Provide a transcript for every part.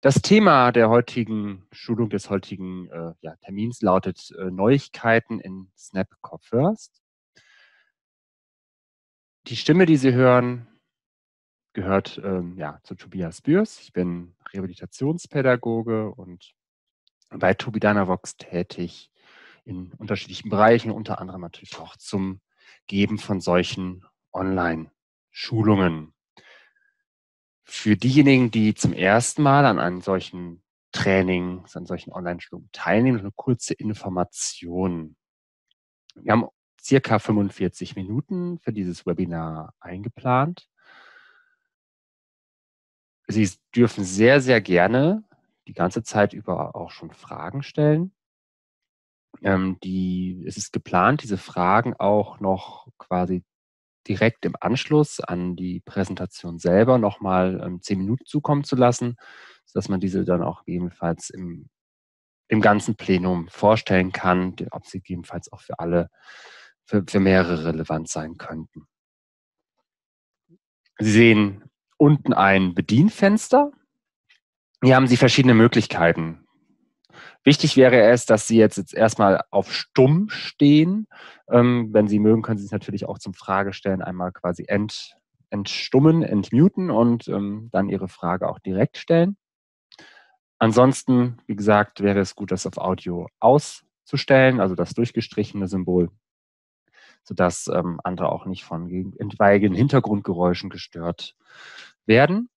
Das Thema der heutigen Schulung des heutigen äh, ja, Termins lautet äh, Neuigkeiten in Snap Core First. Die Stimme, die Sie hören, gehört ähm, ja, zu Tobias Bürs. Ich bin Rehabilitationspädagoge und bei Tobi Dynavox tätig in unterschiedlichen Bereichen, unter anderem natürlich auch zum Geben von solchen Online-Schulungen. Für diejenigen, die zum ersten Mal an einem solchen Training, an solchen Online-Schulungen teilnehmen, eine kurze Information. Wir haben circa 45 Minuten für dieses Webinar eingeplant. Sie dürfen sehr, sehr gerne die ganze Zeit über auch schon Fragen stellen. Ähm, die, es ist geplant, diese Fragen auch noch quasi direkt im Anschluss an die Präsentation selber nochmal ähm, zehn Minuten zukommen zu lassen, sodass man diese dann auch gegebenenfalls im, im ganzen Plenum vorstellen kann, ob sie gegebenenfalls auch für alle, für, für mehrere relevant sein könnten. Sie sehen unten ein Bedienfenster. Hier haben Sie verschiedene Möglichkeiten. Wichtig wäre es, dass Sie jetzt, jetzt erstmal auf Stumm stehen. Ähm, wenn Sie mögen, können Sie es natürlich auch zum Fragestellen einmal quasi ent, entstummen, entmuten und ähm, dann Ihre Frage auch direkt stellen. Ansonsten, wie gesagt, wäre es gut, das auf Audio auszustellen, also das durchgestrichene Symbol, sodass ähm, andere auch nicht von etwaigen Hintergrundgeräuschen gestört werden.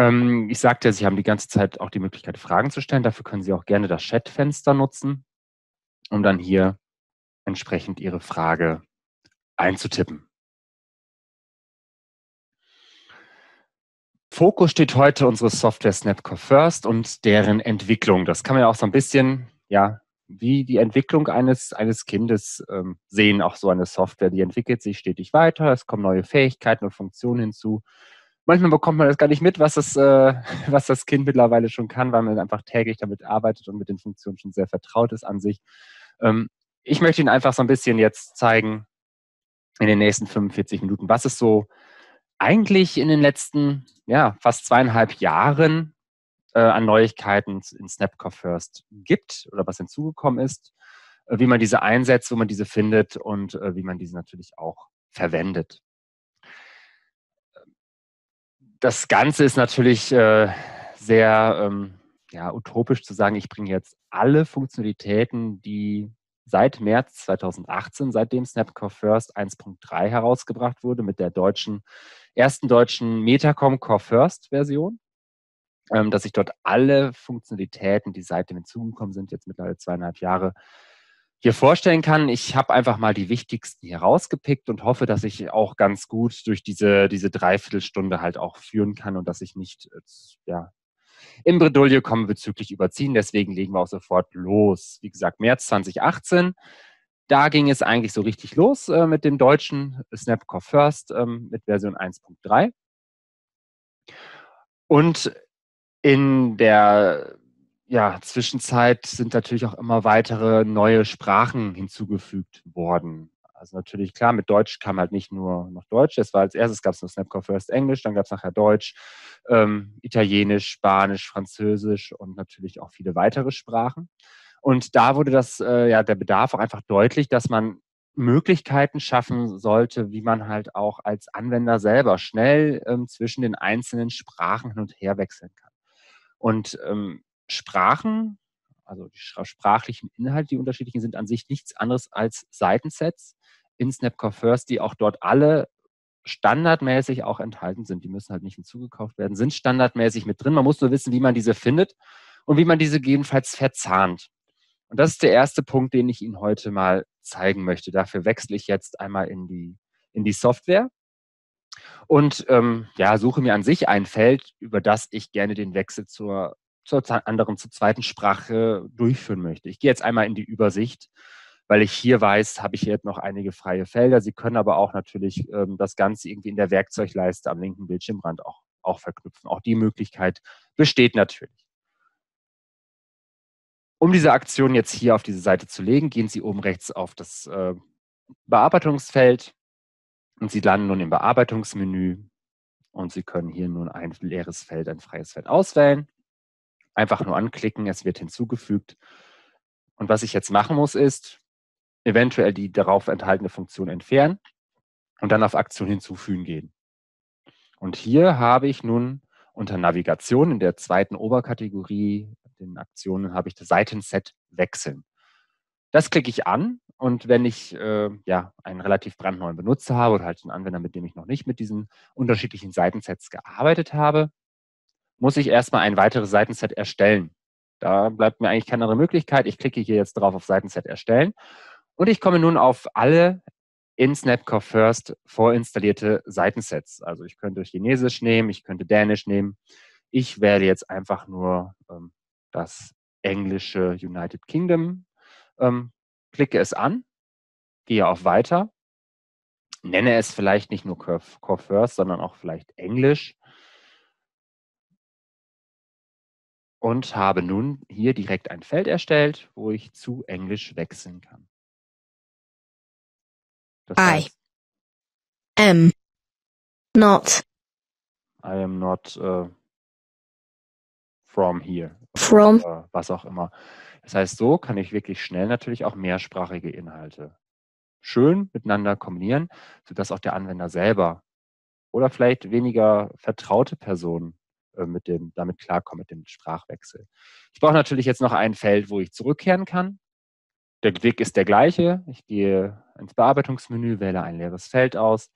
Ähm, ich sagte, Sie haben die ganze Zeit auch die Möglichkeit, Fragen zu stellen. Dafür können Sie auch gerne das Chatfenster nutzen, um dann hier entsprechend Ihre Frage einzutippen. Fokus steht heute unsere Software Snapcore First und deren Entwicklung. Das kann man ja auch so ein bisschen, ja, wie die Entwicklung eines, eines Kindes ähm, sehen, auch so eine Software. Die entwickelt sich stetig weiter, es kommen neue Fähigkeiten und Funktionen hinzu manchmal bekommt man das gar nicht mit, was das, äh, was das Kind mittlerweile schon kann, weil man einfach täglich damit arbeitet und mit den Funktionen schon sehr vertraut ist an sich. Ähm, ich möchte Ihnen einfach so ein bisschen jetzt zeigen, in den nächsten 45 Minuten, was es so eigentlich in den letzten, ja, fast zweieinhalb Jahren äh, an Neuigkeiten in Snapcore First gibt oder was hinzugekommen ist, äh, wie man diese einsetzt, wo man diese findet und äh, wie man diese natürlich auch verwendet das Ganze ist natürlich äh, sehr ähm, ja, utopisch zu sagen, ich bringe jetzt alle Funktionalitäten, die seit März 2018, seitdem Snapcore First 1.3 herausgebracht wurde, mit der deutschen, ersten deutschen Metacom Core First Version, ähm, dass ich dort alle Funktionalitäten, die seitdem hinzugekommen sind, jetzt mittlerweile zweieinhalb Jahre, hier vorstellen kann. Ich habe einfach mal die wichtigsten hier rausgepickt und hoffe, dass ich auch ganz gut durch diese, diese Dreiviertelstunde halt auch führen kann und dass ich nicht ja, in Bredouille komme bezüglich Überziehen. Deswegen legen wir auch sofort los. Wie gesagt, März 2018. Da ging es eigentlich so richtig los äh, mit dem deutschen Snapcore First ähm, mit Version 1.3. Und in der ja, Zwischenzeit sind natürlich auch immer weitere neue Sprachen hinzugefügt worden. Also natürlich klar, mit Deutsch kam halt nicht nur noch Deutsch. Es war als erstes gab es nur Snapcore First Englisch, dann gab es nachher Deutsch, ähm, Italienisch, Spanisch, Französisch und natürlich auch viele weitere Sprachen. Und da wurde das äh, ja der Bedarf auch einfach deutlich, dass man Möglichkeiten schaffen sollte, wie man halt auch als Anwender selber schnell ähm, zwischen den einzelnen Sprachen hin und her wechseln kann. Und ähm, Sprachen, also die sprachlichen Inhalte, die unterschiedlichen, sind an sich nichts anderes als Seitensets in Snapcore First, die auch dort alle standardmäßig auch enthalten sind. Die müssen halt nicht hinzugekauft werden, sind standardmäßig mit drin. Man muss nur wissen, wie man diese findet und wie man diese gegebenenfalls verzahnt. Und das ist der erste Punkt, den ich Ihnen heute mal zeigen möchte. Dafür wechsle ich jetzt einmal in die, in die Software und ähm, ja, suche mir an sich ein Feld, über das ich gerne den Wechsel zur zur anderen, zur zweiten Sprache durchführen möchte. Ich gehe jetzt einmal in die Übersicht, weil ich hier weiß, habe ich jetzt noch einige freie Felder. Sie können aber auch natürlich ähm, das Ganze irgendwie in der Werkzeugleiste am linken Bildschirmrand auch, auch verknüpfen. Auch die Möglichkeit besteht natürlich. Um diese Aktion jetzt hier auf diese Seite zu legen, gehen Sie oben rechts auf das äh, Bearbeitungsfeld und Sie landen nun im Bearbeitungsmenü. und Sie können hier nun ein leeres Feld, ein freies Feld auswählen. Einfach nur anklicken, es wird hinzugefügt. Und was ich jetzt machen muss, ist eventuell die darauf enthaltene Funktion entfernen und dann auf Aktion hinzufügen gehen. Und hier habe ich nun unter Navigation in der zweiten Oberkategorie, den Aktionen, habe ich das Seitenset wechseln. Das klicke ich an und wenn ich äh, ja, einen relativ brandneuen Benutzer habe oder halt einen Anwender, mit dem ich noch nicht mit diesen unterschiedlichen Seitensets gearbeitet habe, muss ich erstmal ein weiteres Seitenset erstellen. Da bleibt mir eigentlich keine andere Möglichkeit. Ich klicke hier jetzt drauf auf Seitenset erstellen und ich komme nun auf alle in Snapcore First vorinstallierte Seitensets. Also ich könnte Chinesisch nehmen, ich könnte Dänisch nehmen. Ich wähle jetzt einfach nur ähm, das englische United Kingdom, ähm, klicke es an, gehe auf Weiter, nenne es vielleicht nicht nur Core First, sondern auch vielleicht Englisch und habe nun hier direkt ein Feld erstellt, wo ich zu Englisch wechseln kann. Das I am not I am not uh, from here. From. Oder was auch immer. Das heißt, so kann ich wirklich schnell natürlich auch mehrsprachige Inhalte schön miteinander kombinieren, sodass auch der Anwender selber oder vielleicht weniger vertraute Personen mit dem, damit klarkommen, mit dem Sprachwechsel. Ich brauche natürlich jetzt noch ein Feld, wo ich zurückkehren kann. Der Weg ist der gleiche. Ich gehe ins Bearbeitungsmenü, wähle ein leeres Feld aus,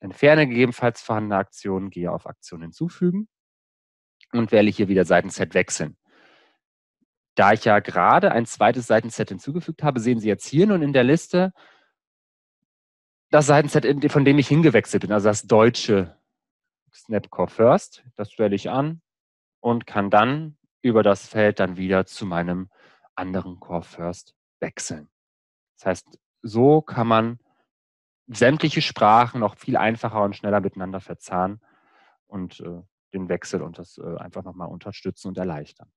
entferne gegebenenfalls vorhandene Aktionen, gehe auf Aktion hinzufügen und wähle hier wieder Seitenset wechseln. Da ich ja gerade ein zweites Seitenset hinzugefügt habe, sehen Sie jetzt hier nun in der Liste das Seitenset, von dem ich hingewechselt bin, also das deutsche Snapcore First. Das stelle ich an und kann dann über das Feld dann wieder zu meinem anderen Core First wechseln. Das heißt, so kann man sämtliche Sprachen noch viel einfacher und schneller miteinander verzahnen und äh, den Wechsel und das äh, einfach nochmal unterstützen und erleichtern.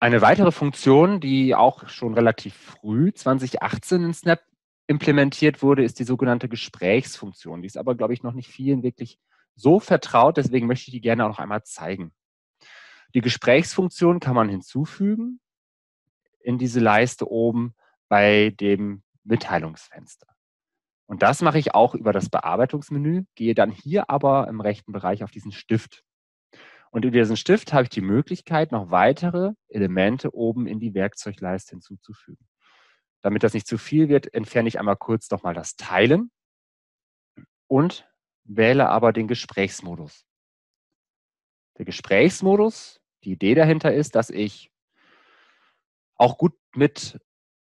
Eine weitere Funktion, die auch schon relativ früh 2018 in Snap implementiert wurde, ist die sogenannte Gesprächsfunktion. Die ist aber, glaube ich, noch nicht vielen wirklich so vertraut, deswegen möchte ich die gerne auch noch einmal zeigen. Die Gesprächsfunktion kann man hinzufügen in diese Leiste oben bei dem Mitteilungsfenster. Und das mache ich auch über das Bearbeitungsmenü, gehe dann hier aber im rechten Bereich auf diesen Stift. Und über diesen Stift habe ich die Möglichkeit, noch weitere Elemente oben in die Werkzeugleiste hinzuzufügen. Damit das nicht zu viel wird, entferne ich einmal kurz nochmal das Teilen und wähle aber den Gesprächsmodus. Der Gesprächsmodus, die Idee dahinter ist, dass ich auch gut mit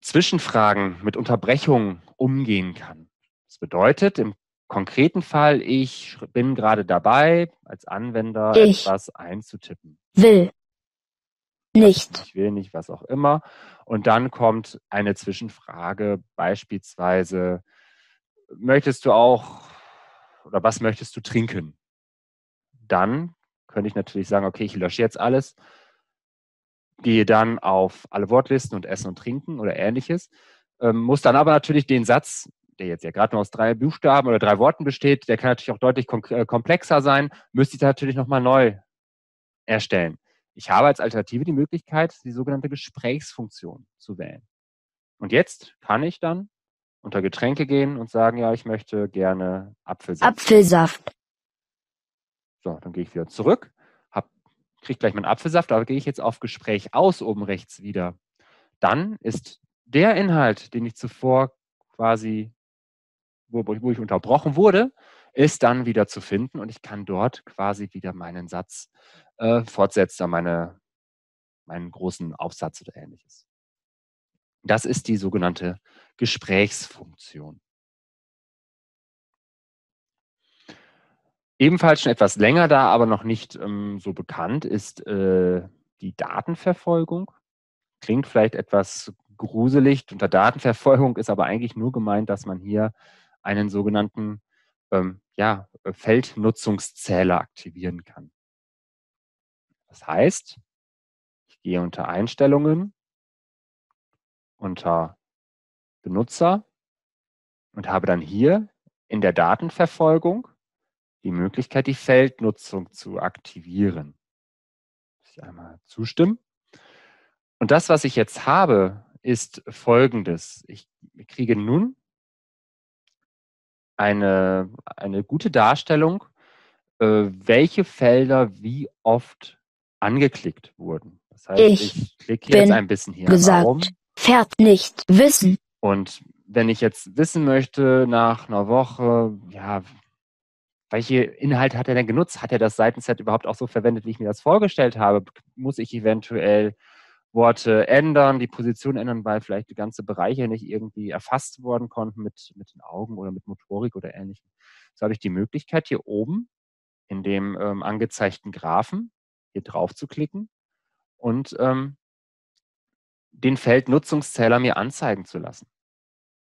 Zwischenfragen, mit Unterbrechungen umgehen kann. Das bedeutet im konkreten Fall, ich bin gerade dabei, als Anwender ich etwas einzutippen. Will nicht. Ich will nicht, was auch immer. Und dann kommt eine Zwischenfrage, beispielsweise, möchtest du auch oder was möchtest du trinken? Dann könnte ich natürlich sagen, okay, ich lösche jetzt alles, gehe dann auf alle Wortlisten und Essen und Trinken oder ähnliches, ähm, muss dann aber natürlich den Satz, der jetzt ja gerade nur aus drei Buchstaben oder drei Worten besteht, der kann natürlich auch deutlich äh, komplexer sein, müsste ich da natürlich nochmal neu erstellen. Ich habe als Alternative die Möglichkeit, die sogenannte Gesprächsfunktion zu wählen. Und jetzt kann ich dann unter Getränke gehen und sagen, ja, ich möchte gerne Apfelsaft. Apfelsaft. So, dann gehe ich wieder zurück, kriege gleich meinen Apfelsaft, aber gehe ich jetzt auf Gespräch aus oben rechts wieder. Dann ist der Inhalt, den ich zuvor quasi, wo, wo ich unterbrochen wurde, ist dann wieder zu finden und ich kann dort quasi wieder meinen Satz äh, fortsetzen, meine, meinen großen Aufsatz oder ähnliches. Das ist die sogenannte Gesprächsfunktion. Ebenfalls schon etwas länger da, aber noch nicht ähm, so bekannt, ist äh, die Datenverfolgung. Klingt vielleicht etwas gruselig. Unter Datenverfolgung ist aber eigentlich nur gemeint, dass man hier einen sogenannten ähm, ja, Feldnutzungszähler aktivieren kann. Das heißt, ich gehe unter Einstellungen, unter Benutzer und habe dann hier in der Datenverfolgung die Möglichkeit, die Feldnutzung zu aktivieren. Muss ich einmal zustimmen. Und das, was ich jetzt habe, ist folgendes. Ich kriege nun eine, eine gute Darstellung, äh, welche Felder wie oft angeklickt wurden. Das heißt, ich, ich klicke jetzt ein bisschen hier gesagt, Raum. Fährt nicht wissen. Und wenn ich jetzt wissen möchte, nach einer Woche, ja, welche Inhalte hat er denn genutzt? Hat er das Seitenset überhaupt auch so verwendet, wie ich mir das vorgestellt habe? Muss ich eventuell Worte ändern, die Position ändern, weil vielleicht die ganze Bereiche nicht irgendwie erfasst worden konnten mit, mit den Augen oder mit Motorik oder ähnlichem. So habe ich die Möglichkeit, hier oben in dem ähm, angezeigten Graphen hier drauf zu klicken und ähm, den Feldnutzungszähler mir anzeigen zu lassen.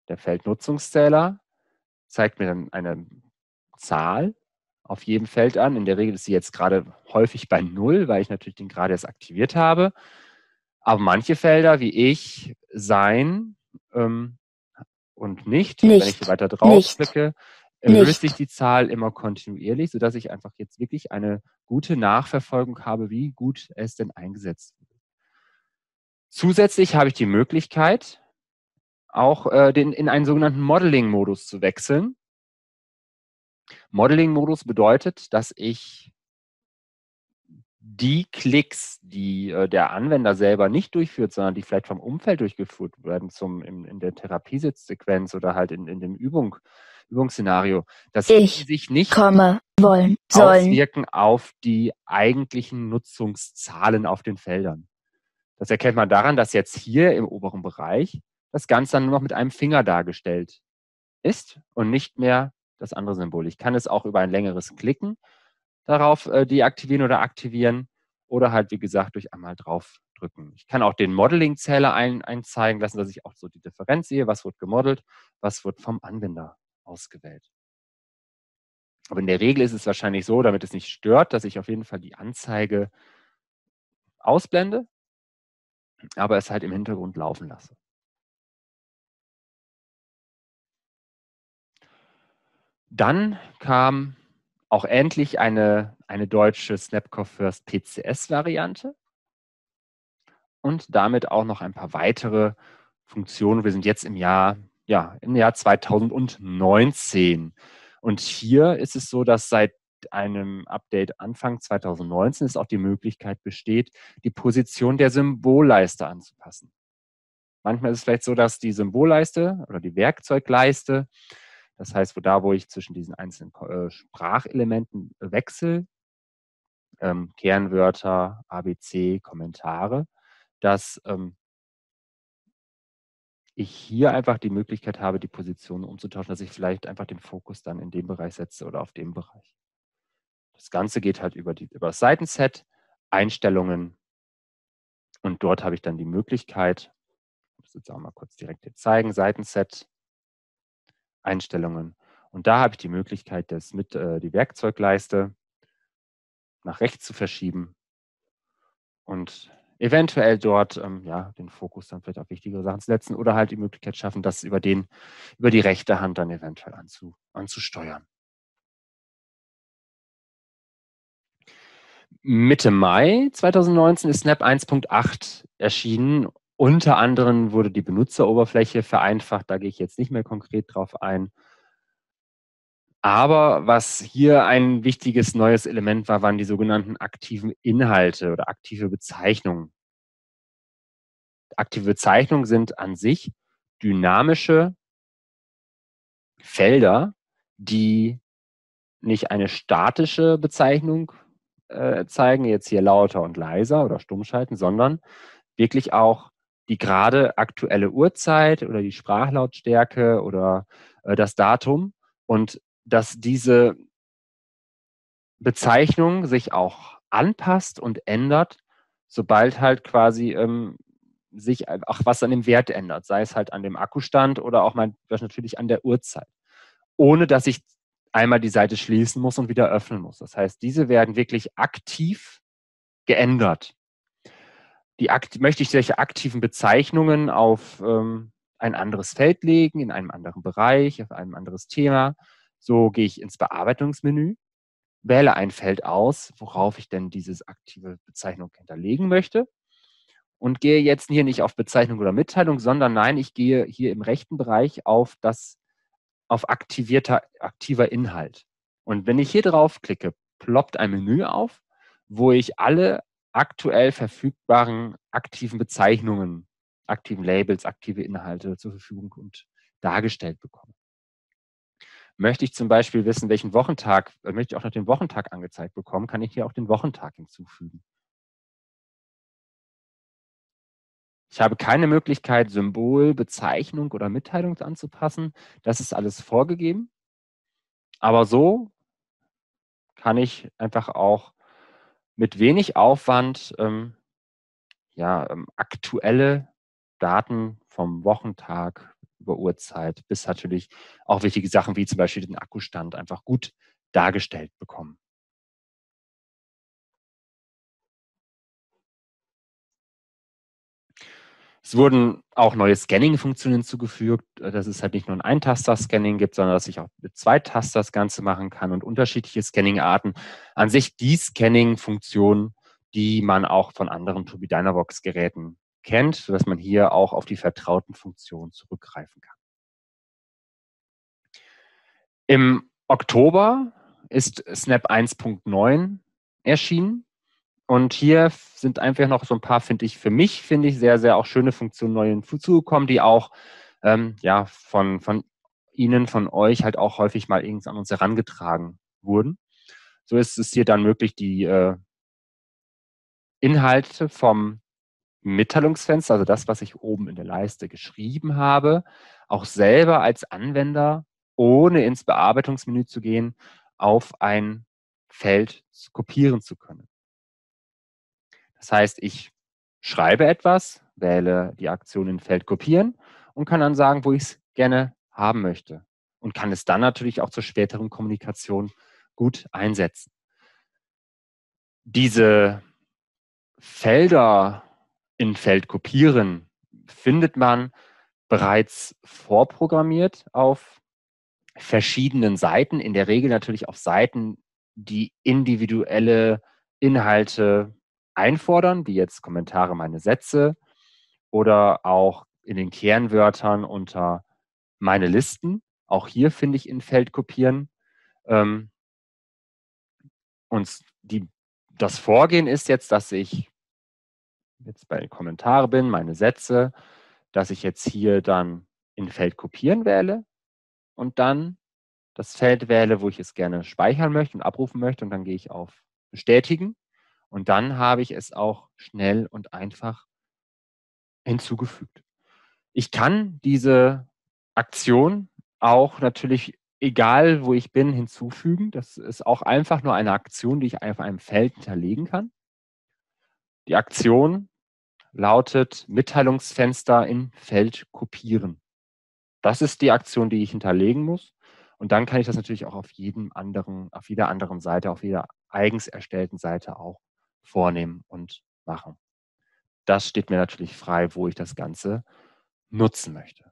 Der Feldnutzungszähler zeigt mir dann eine Zahl auf jedem Feld an. In der Regel ist sie jetzt gerade häufig bei Null, weil ich natürlich den gerade erst aktiviert habe. Aber manche Felder wie ich, sein ähm, und nicht, nicht, wenn ich hier weiter draufklicke, erhöht sich die Zahl immer kontinuierlich, sodass ich einfach jetzt wirklich eine gute Nachverfolgung habe, wie gut es denn eingesetzt wird. Zusätzlich habe ich die Möglichkeit, auch äh, den, in einen sogenannten Modeling-Modus zu wechseln. Modeling-Modus bedeutet, dass ich die Klicks, die äh, der Anwender selber nicht durchführt, sondern die vielleicht vom Umfeld durchgeführt werden, zum, in, in der Therapiesitzsequenz oder halt in, in dem Übung, Übungsszenario, dass ich die sich nicht komme, wollen, sollen. auswirken auf die eigentlichen Nutzungszahlen auf den Feldern. Das erkennt man daran, dass jetzt hier im oberen Bereich das Ganze dann nur noch mit einem Finger dargestellt ist und nicht mehr das andere Symbol. Ich kann es auch über ein längeres Klicken darauf äh, deaktivieren oder aktivieren oder halt, wie gesagt, durch einmal draufdrücken. Ich kann auch den Modeling-Zähler ein, einzeigen lassen, dass ich auch so die Differenz sehe, was wird gemodelt, was wird vom Anwender ausgewählt. Aber in der Regel ist es wahrscheinlich so, damit es nicht stört, dass ich auf jeden Fall die Anzeige ausblende, aber es halt im Hintergrund laufen lasse. Dann kam auch endlich eine, eine deutsche Snapcore First PCS-Variante und damit auch noch ein paar weitere Funktionen. Wir sind jetzt im Jahr, ja, im Jahr 2019. Und hier ist es so, dass seit einem Update Anfang 2019 es auch die Möglichkeit besteht, die Position der Symbolleiste anzupassen. Manchmal ist es vielleicht so, dass die Symbolleiste oder die Werkzeugleiste das heißt, wo da, wo ich zwischen diesen einzelnen äh, Sprachelementen wechsle, ähm, Kernwörter, ABC, Kommentare, dass ähm, ich hier einfach die Möglichkeit habe, die Position umzutauschen, dass ich vielleicht einfach den Fokus dann in dem Bereich setze oder auf dem Bereich. Das Ganze geht halt über, die, über das Seitenset, Einstellungen und dort habe ich dann die Möglichkeit, ich muss jetzt auch mal kurz direkt hier zeigen, Seitenset, Einstellungen. Und da habe ich die Möglichkeit, das mit äh, die Werkzeugleiste nach rechts zu verschieben und eventuell dort ähm, ja, den Fokus dann vielleicht auf wichtigere Sachen zu setzen oder halt die Möglichkeit schaffen, das über, den, über die rechte Hand dann eventuell anzu, anzusteuern. Mitte Mai 2019 ist Snap 1.8 erschienen unter anderem wurde die Benutzeroberfläche vereinfacht, da gehe ich jetzt nicht mehr konkret drauf ein. Aber was hier ein wichtiges neues Element war, waren die sogenannten aktiven Inhalte oder aktive Bezeichnungen. Aktive Bezeichnungen sind an sich dynamische Felder, die nicht eine statische Bezeichnung äh, zeigen, jetzt hier lauter und leiser oder stumm schalten, sondern wirklich auch die gerade aktuelle Uhrzeit oder die Sprachlautstärke oder äh, das Datum und dass diese Bezeichnung sich auch anpasst und ändert, sobald halt quasi ähm, sich auch was an dem Wert ändert, sei es halt an dem Akkustand oder auch mal natürlich an der Uhrzeit, ohne dass ich einmal die Seite schließen muss und wieder öffnen muss. Das heißt, diese werden wirklich aktiv geändert die möchte ich solche aktiven Bezeichnungen auf ähm, ein anderes Feld legen, in einem anderen Bereich, auf einem anderes Thema. So gehe ich ins Bearbeitungsmenü, wähle ein Feld aus, worauf ich denn diese aktive Bezeichnung hinterlegen möchte und gehe jetzt hier nicht auf Bezeichnung oder Mitteilung, sondern nein, ich gehe hier im rechten Bereich auf das auf aktivierter aktiver Inhalt. Und wenn ich hier drauf klicke, ploppt ein Menü auf, wo ich alle aktuell verfügbaren aktiven Bezeichnungen, aktiven Labels, aktive Inhalte zur Verfügung und dargestellt bekomme. Möchte ich zum Beispiel wissen, welchen Wochentag, äh, möchte ich auch noch den Wochentag angezeigt bekommen, kann ich hier auch den Wochentag hinzufügen. Ich habe keine Möglichkeit, Symbol, Bezeichnung oder Mitteilung anzupassen. Das ist alles vorgegeben. Aber so kann ich einfach auch mit wenig Aufwand ähm, ja, ähm, aktuelle Daten vom Wochentag über Uhrzeit bis natürlich auch wichtige Sachen wie zum Beispiel den Akkustand einfach gut dargestellt bekommen. Es wurden auch neue Scanning-Funktionen hinzugefügt, äh, dass es halt nicht nur ein Eintaster-Scanning gibt, sondern dass ich auch mit zwei Taster das Ganze machen kann und unterschiedliche Scanning-Arten. An sich die Scanning-Funktion, die man auch von anderen Tobii Dynavox-Geräten kennt, sodass man hier auch auf die vertrauten Funktionen zurückgreifen kann. Im Oktober ist Snap 1.9 erschienen. Und hier sind einfach noch so ein paar, finde ich, für mich, finde ich, sehr, sehr auch schöne Funktionen neu hinzugekommen, die auch ähm, ja, von, von Ihnen, von euch halt auch häufig mal irgendwas an uns herangetragen wurden. So ist es hier dann möglich, die äh, Inhalte vom Mitteilungsfenster, also das, was ich oben in der Leiste geschrieben habe, auch selber als Anwender, ohne ins Bearbeitungsmenü zu gehen, auf ein Feld kopieren zu können. Das heißt, ich schreibe etwas, wähle die Aktion in Feld kopieren und kann dann sagen, wo ich es gerne haben möchte. Und kann es dann natürlich auch zur späteren Kommunikation gut einsetzen. Diese Felder in Feld kopieren findet man bereits vorprogrammiert auf verschiedenen Seiten, in der Regel natürlich auf Seiten, die individuelle Inhalte einfordern, wie jetzt Kommentare, meine Sätze oder auch in den Kernwörtern unter meine Listen. Auch hier finde ich in Feld kopieren. Ähm, und die, das Vorgehen ist jetzt, dass ich jetzt bei den Kommentaren bin, meine Sätze, dass ich jetzt hier dann in Feld kopieren wähle und dann das Feld wähle, wo ich es gerne speichern möchte und abrufen möchte und dann gehe ich auf Bestätigen und dann habe ich es auch schnell und einfach hinzugefügt. Ich kann diese Aktion auch natürlich, egal wo ich bin, hinzufügen. Das ist auch einfach nur eine Aktion, die ich auf einem Feld hinterlegen kann. Die Aktion lautet Mitteilungsfenster in Feld kopieren. Das ist die Aktion, die ich hinterlegen muss. Und dann kann ich das natürlich auch auf jedem anderen, auf jeder anderen Seite, auf jeder eigens erstellten Seite auch vornehmen und machen. Das steht mir natürlich frei, wo ich das Ganze nutzen möchte.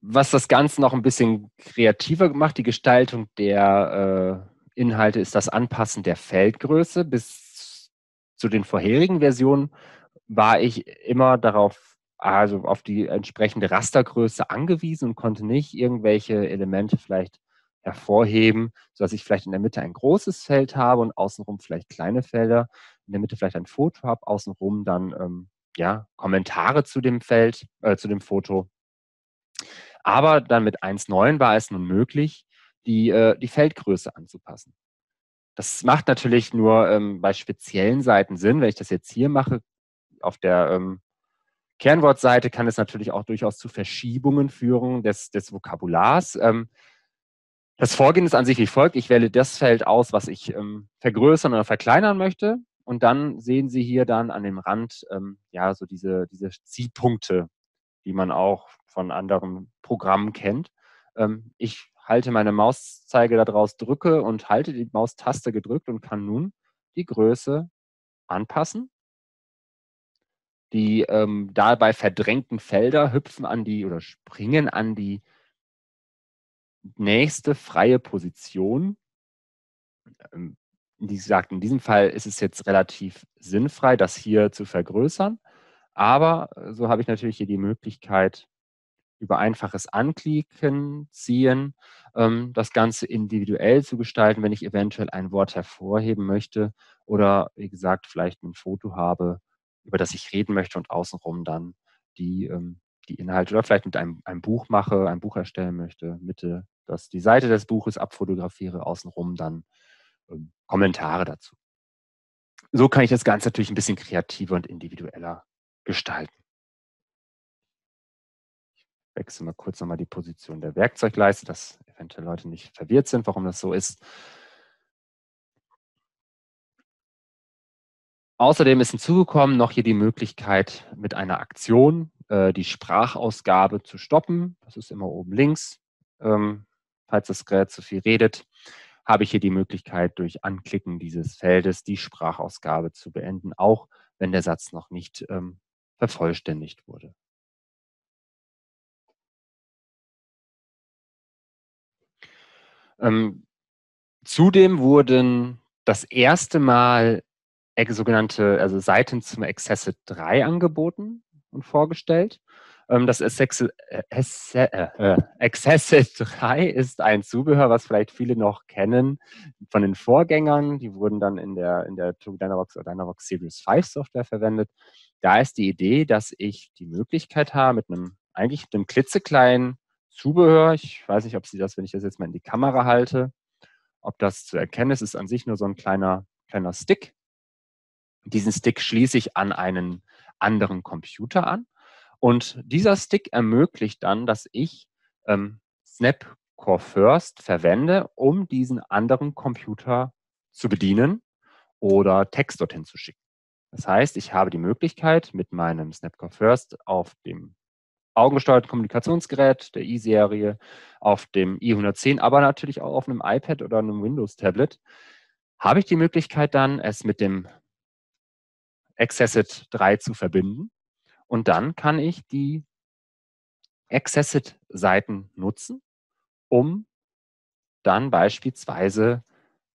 Was das Ganze noch ein bisschen kreativer gemacht, die Gestaltung der äh, Inhalte, ist das Anpassen der Feldgröße. Bis zu den vorherigen Versionen war ich immer darauf, also auf die entsprechende Rastergröße angewiesen und konnte nicht irgendwelche Elemente vielleicht hervorheben, sodass ich vielleicht in der Mitte ein großes Feld habe und außenrum vielleicht kleine Felder, in der Mitte vielleicht ein Foto habe, außenrum dann ähm, ja, Kommentare zu dem Feld, äh, zu dem Foto. Aber dann mit 1.9 war es nun möglich, die, äh, die Feldgröße anzupassen. Das macht natürlich nur ähm, bei speziellen Seiten Sinn. Wenn ich das jetzt hier mache, auf der ähm, Kernwortseite kann es natürlich auch durchaus zu Verschiebungen führen des, des Vokabulars. Ähm, das Vorgehen ist an sich wie folgt. Ich wähle das Feld aus, was ich ähm, vergrößern oder verkleinern möchte. Und dann sehen Sie hier dann an dem Rand ähm, ja so diese, diese Zielpunkte, die man auch von anderen Programmen kennt. Ähm, ich halte meine Mauszeige daraus, drücke und halte die Maustaste gedrückt und kann nun die Größe anpassen, Die ähm, dabei verdrängten Felder hüpfen an die oder springen an die nächste freie Position. Ähm, wie gesagt, in diesem Fall ist es jetzt relativ sinnfrei, das hier zu vergrößern. Aber äh, so habe ich natürlich hier die Möglichkeit, über einfaches Anklicken, Ziehen, ähm, das Ganze individuell zu gestalten, wenn ich eventuell ein Wort hervorheben möchte oder, wie gesagt, vielleicht ein Foto habe, über das ich reden möchte und außenrum dann die, ähm, die Inhalte oder vielleicht mit einem, einem Buch mache, ein Buch erstellen möchte, Mitte, dass die Seite des Buches abfotografiere, außenrum dann ähm, Kommentare dazu. So kann ich das Ganze natürlich ein bisschen kreativer und individueller gestalten. Ich wechsle mal kurz nochmal die Position der Werkzeugleiste, dass eventuell Leute nicht verwirrt sind, warum das so ist. Außerdem ist hinzugekommen noch hier die Möglichkeit, mit einer Aktion äh, die Sprachausgabe zu stoppen. Das ist immer oben links. Ähm, falls das Gerät zu viel redet, habe ich hier die Möglichkeit, durch Anklicken dieses Feldes die Sprachausgabe zu beenden, auch wenn der Satz noch nicht ähm, vervollständigt wurde. Ähm, zudem wurden das erste Mal sogenannte also Seiten zum Accessit 3 angeboten und vorgestellt. Ähm, das Accessit 3 ist ein Zubehör, was vielleicht viele noch kennen von den Vorgängern. Die wurden dann in der, in der Dynavox oder Dynavox Series 5 Software verwendet. Da ist die Idee, dass ich die Möglichkeit habe, mit einem eigentlich mit einem klitzekleinen Zubehör, ich weiß nicht, ob Sie das, wenn ich das jetzt mal in die Kamera halte, ob das zu erkennen ist, ist an sich nur so ein kleiner, kleiner Stick. Diesen Stick schließe ich an einen anderen Computer an und dieser Stick ermöglicht dann, dass ich ähm, Snap Core First verwende, um diesen anderen Computer zu bedienen oder Text dorthin zu schicken. Das heißt, ich habe die Möglichkeit, mit meinem Snapcore First auf dem augengesteuerten Kommunikationsgerät der i-Serie, auf dem i110, aber natürlich auch auf einem iPad oder einem Windows-Tablet, habe ich die Möglichkeit dann, es mit dem Accessit 3 zu verbinden und dann kann ich die Accessit-Seiten nutzen, um dann beispielsweise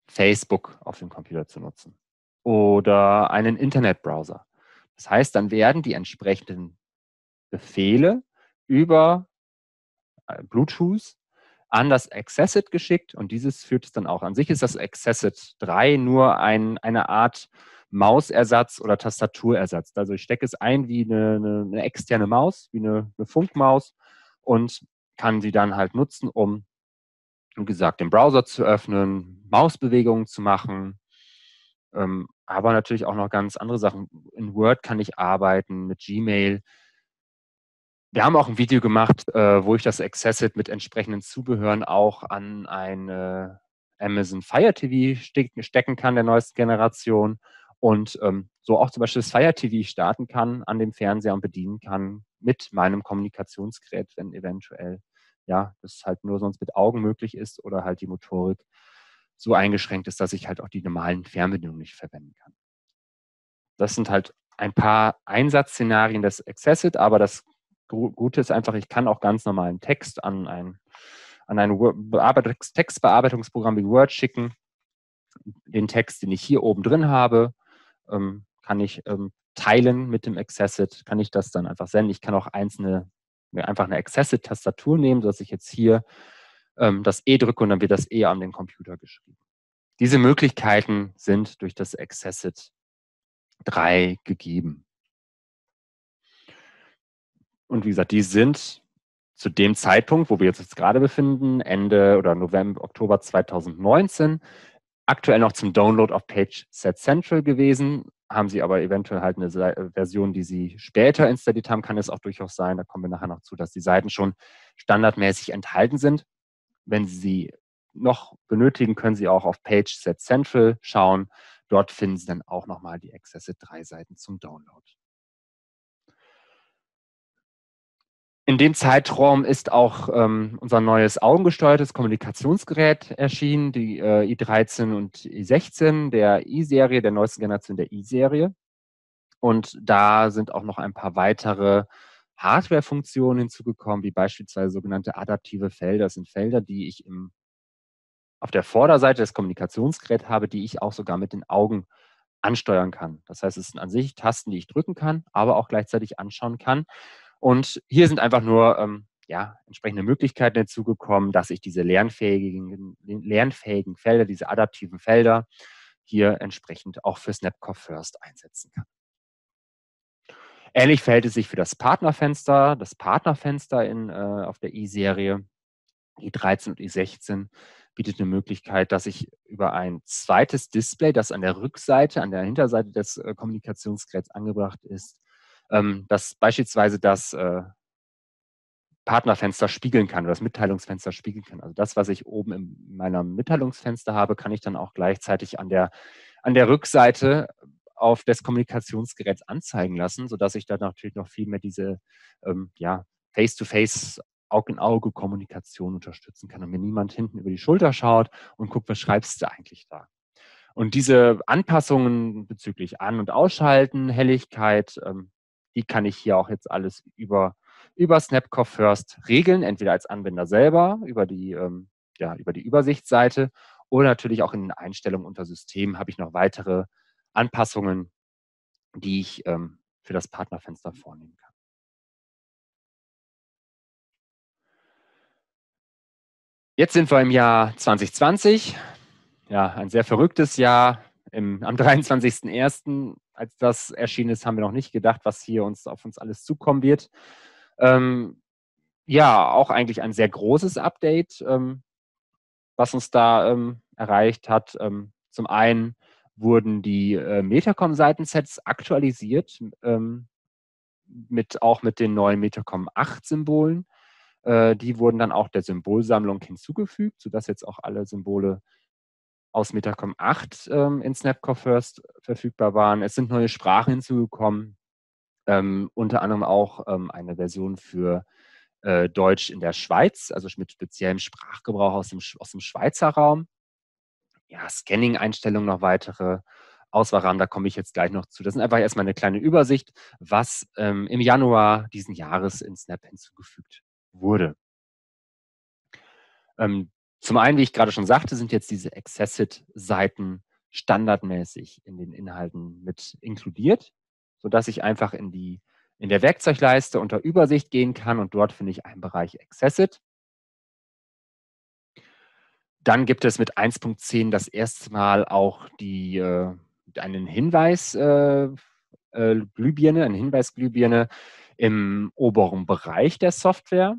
Facebook auf dem Computer zu nutzen oder einen Internetbrowser. Das heißt, dann werden die entsprechenden Befehle über äh, Bluetooth an das Accessit geschickt und dieses führt es dann auch. An sich ist das Accessit 3 nur ein, eine Art Mausersatz oder Tastaturersatz. Also ich stecke es ein wie eine, eine, eine externe Maus, wie eine, eine, Funkmaus und kann sie dann halt nutzen, um, wie gesagt, den Browser zu öffnen, Mausbewegungen zu machen, ähm, aber natürlich auch noch ganz andere Sachen. In Word kann ich arbeiten, mit Gmail. Wir haben auch ein Video gemacht, äh, wo ich das Accessit mit entsprechenden Zubehören auch an eine Amazon Fire TV stecken kann, der neuesten Generation und ähm, so auch zum Beispiel das Fire TV starten kann an dem Fernseher und bedienen kann mit meinem Kommunikationsgerät, wenn eventuell ja das halt nur sonst mit Augen möglich ist oder halt die Motorik so eingeschränkt ist, dass ich halt auch die normalen Fernbedienungen nicht verwenden kann. Das sind halt ein paar Einsatzszenarien des Accessit, aber das Gute ist einfach, ich kann auch ganz normalen Text an ein, an ein Bearbeitungs Textbearbeitungsprogramm wie Word schicken. Den Text, den ich hier oben drin habe, ähm, kann ich ähm, teilen mit dem Accessit, kann ich das dann einfach senden. Ich kann auch einzelne, einfach eine Accessit-Tastatur nehmen, sodass ich jetzt hier ähm, das E drücke und dann wird das E an den Computer geschrieben. Diese Möglichkeiten sind durch das Accessit 3 gegeben. Und wie gesagt, die sind zu dem Zeitpunkt, wo wir uns jetzt gerade befinden, Ende oder November, Oktober 2019, aktuell noch zum Download auf Page Set Central gewesen. Haben Sie aber eventuell halt eine Version, die Sie später installiert haben, kann es auch durchaus sein, da kommen wir nachher noch zu, dass die Seiten schon standardmäßig enthalten sind. Wenn Sie sie noch benötigen, können Sie auch auf Page Set Central schauen. Dort finden Sie dann auch nochmal die Accessit 3 Seiten zum Download. In dem Zeitraum ist auch ähm, unser neues augengesteuertes Kommunikationsgerät erschienen, die äh, i13 und i16 der i-Serie, der neuesten Generation der i-Serie. Und da sind auch noch ein paar weitere Hardware-Funktionen hinzugekommen, wie beispielsweise sogenannte adaptive Felder. Das sind Felder, die ich im, auf der Vorderseite des Kommunikationsgeräts habe, die ich auch sogar mit den Augen ansteuern kann. Das heißt, es sind an sich Tasten, die ich drücken kann, aber auch gleichzeitig anschauen kann. Und hier sind einfach nur ähm, ja, entsprechende Möglichkeiten hinzugekommen, dass ich diese lernfähigen, lernfähigen Felder, diese adaptiven Felder hier entsprechend auch für Snapcore First einsetzen kann. Ähnlich verhält es sich für das Partnerfenster. Das Partnerfenster in, äh, auf der i-Serie i13 und i16 bietet eine Möglichkeit, dass ich über ein zweites Display, das an der Rückseite, an der Hinterseite des äh, Kommunikationsgeräts angebracht ist, ähm, das beispielsweise das äh, Partnerfenster spiegeln kann oder das Mitteilungsfenster spiegeln kann. Also das, was ich oben in meinem Mitteilungsfenster habe, kann ich dann auch gleichzeitig an der, an der Rückseite auf des Kommunikationsgeräts anzeigen lassen, sodass ich da natürlich noch viel mehr diese ähm, ja, Face-to-Face, Auge-in-Auge-Kommunikation unterstützen kann und mir niemand hinten über die Schulter schaut und guckt, was schreibst du eigentlich da. Und diese Anpassungen bezüglich An- und Ausschalten, Helligkeit, ähm, die kann ich hier auch jetzt alles über, über Snapcore First regeln, entweder als Anwender selber, über die, ähm, ja, über die Übersichtsseite oder natürlich auch in den Einstellungen unter System habe ich noch weitere Anpassungen, die ich ähm, für das Partnerfenster vornehmen kann. Jetzt sind wir im Jahr 2020. Ja, ein sehr verrücktes Jahr. Im, am 23.01., als das erschienen ist, haben wir noch nicht gedacht, was hier uns auf uns alles zukommen wird. Ähm, ja, auch eigentlich ein sehr großes Update, ähm, was uns da ähm, erreicht hat. Ähm, zum einen wurden die äh, Metacom-Seitensets aktualisiert, ähm, mit, auch mit den neuen Metacom 8-Symbolen. Äh, die wurden dann auch der Symbolsammlung hinzugefügt, sodass jetzt auch alle Symbole aus Metacom 8 ähm, in Snapcore First verfügbar waren. Es sind neue Sprachen hinzugekommen, ähm, unter anderem auch ähm, eine Version für äh, Deutsch in der Schweiz, also mit speziellem Sprachgebrauch aus dem, aus dem Schweizer Raum ja, Scanning-Einstellungen noch weitere Auswahlrahmen, da komme ich jetzt gleich noch zu. Das ist einfach erstmal eine kleine Übersicht, was ähm, im Januar diesen Jahres in Snap hinzugefügt wurde. Ähm, zum einen, wie ich gerade schon sagte, sind jetzt diese Accessit-Seiten standardmäßig in den Inhalten mit inkludiert, sodass ich einfach in, die, in der Werkzeugleiste unter Übersicht gehen kann und dort finde ich einen Bereich Accessit. Dann gibt es mit 1.10 das erste Mal auch die, äh, einen Hinweis äh, äh, Glühbirne, eine Hinweisglühbirne im oberen Bereich der Software.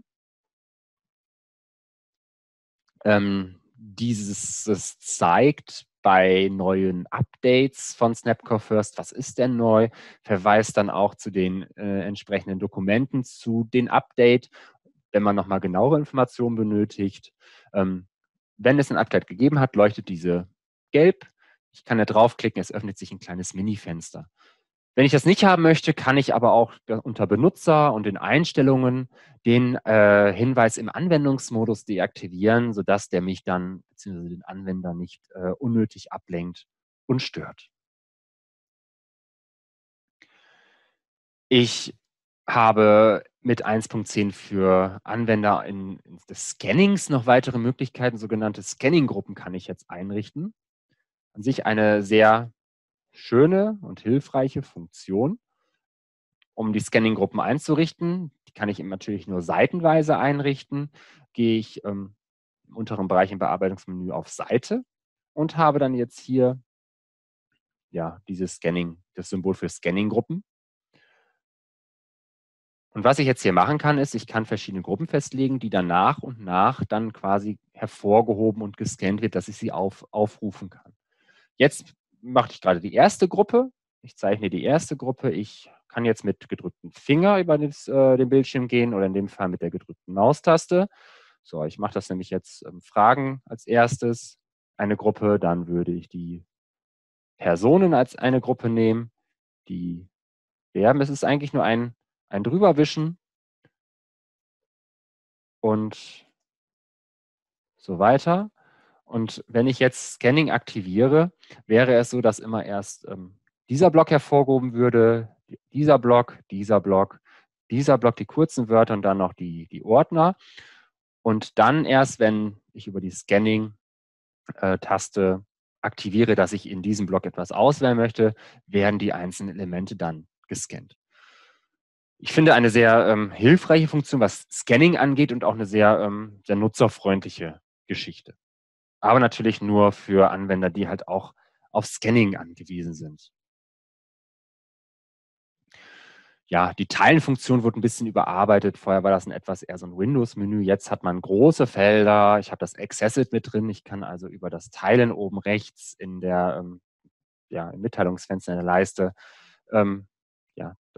Ähm, dieses zeigt bei neuen Updates von Snapcore First, was ist denn neu, verweist dann auch zu den äh, entsprechenden Dokumenten zu den Update, wenn man nochmal genauere Informationen benötigt. Ähm, wenn es ein Update gegeben hat, leuchtet diese gelb. Ich kann da draufklicken, es öffnet sich ein kleines Mini-Fenster. Wenn ich das nicht haben möchte, kann ich aber auch unter Benutzer und in Einstellungen den äh, Hinweis im Anwendungsmodus deaktivieren, sodass der mich dann bzw. den Anwender nicht äh, unnötig ablenkt und stört. Ich habe mit 1.10 für Anwender in, in des Scannings noch weitere Möglichkeiten. Sogenannte Scanning-Gruppen kann ich jetzt einrichten. An sich eine sehr schöne und hilfreiche Funktion, um die Scanning-Gruppen einzurichten. Die kann ich natürlich nur seitenweise einrichten. Gehe ich ähm, im unteren Bereich im Bearbeitungsmenü auf Seite und habe dann jetzt hier ja, dieses Scanning, das Symbol für Scanning-Gruppen. Und was ich jetzt hier machen kann, ist, ich kann verschiedene Gruppen festlegen, die dann nach und nach dann quasi hervorgehoben und gescannt wird, dass ich sie auf, aufrufen kann. Jetzt mache ich gerade die erste Gruppe. Ich zeichne die erste Gruppe. Ich kann jetzt mit gedrücktem Finger über das, äh, den Bildschirm gehen oder in dem Fall mit der gedrückten Maustaste. So, ich mache das nämlich jetzt ähm, Fragen als erstes. Eine Gruppe, dann würde ich die Personen als eine Gruppe nehmen. Die Verben, es ist eigentlich nur ein ein drüberwischen und so weiter. Und wenn ich jetzt Scanning aktiviere, wäre es so, dass immer erst ähm, dieser Block hervorgehoben würde, dieser Block, dieser Block, dieser Block, die kurzen Wörter und dann noch die, die Ordner. Und dann erst, wenn ich über die Scanning-Taste aktiviere, dass ich in diesem Block etwas auswählen möchte, werden die einzelnen Elemente dann gescannt. Ich finde eine sehr ähm, hilfreiche Funktion, was Scanning angeht und auch eine sehr, ähm, sehr nutzerfreundliche Geschichte. Aber natürlich nur für Anwender, die halt auch auf Scanning angewiesen sind. Ja, die Teilenfunktion wurde ein bisschen überarbeitet. Vorher war das ein etwas eher so ein Windows-Menü. Jetzt hat man große Felder. Ich habe das Accessit mit drin. Ich kann also über das Teilen oben rechts in der ähm, ja, im Mitteilungsfenster in der Leiste ähm,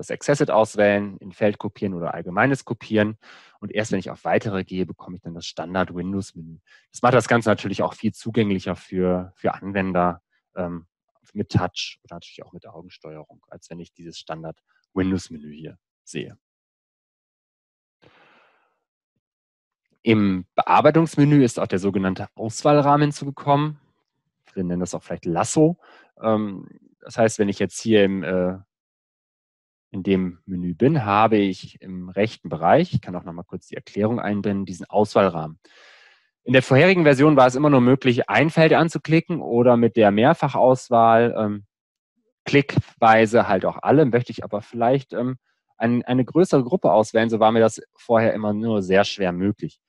das Accessit auswählen, in Feld kopieren oder allgemeines kopieren. Und erst wenn ich auf Weitere gehe, bekomme ich dann das Standard-Windows-Menü. Das macht das Ganze natürlich auch viel zugänglicher für, für Anwender ähm, mit Touch oder natürlich auch mit Augensteuerung, als wenn ich dieses Standard Windows-Menü hier sehe. Im Bearbeitungsmenü ist auch der sogenannte Auswahlrahmen hinzugekommen. Wir nennen das auch vielleicht Lasso. Ähm, das heißt, wenn ich jetzt hier im, äh, in dem Menü bin, habe ich im rechten Bereich, ich kann auch noch mal kurz die Erklärung einbinden, diesen Auswahlrahmen. In der vorherigen Version war es immer nur möglich, ein Feld anzuklicken oder mit der Mehrfachauswahl ähm, klickweise halt auch alle, möchte ich aber vielleicht ähm, ein, eine größere Gruppe auswählen, so war mir das vorher immer nur sehr schwer möglich.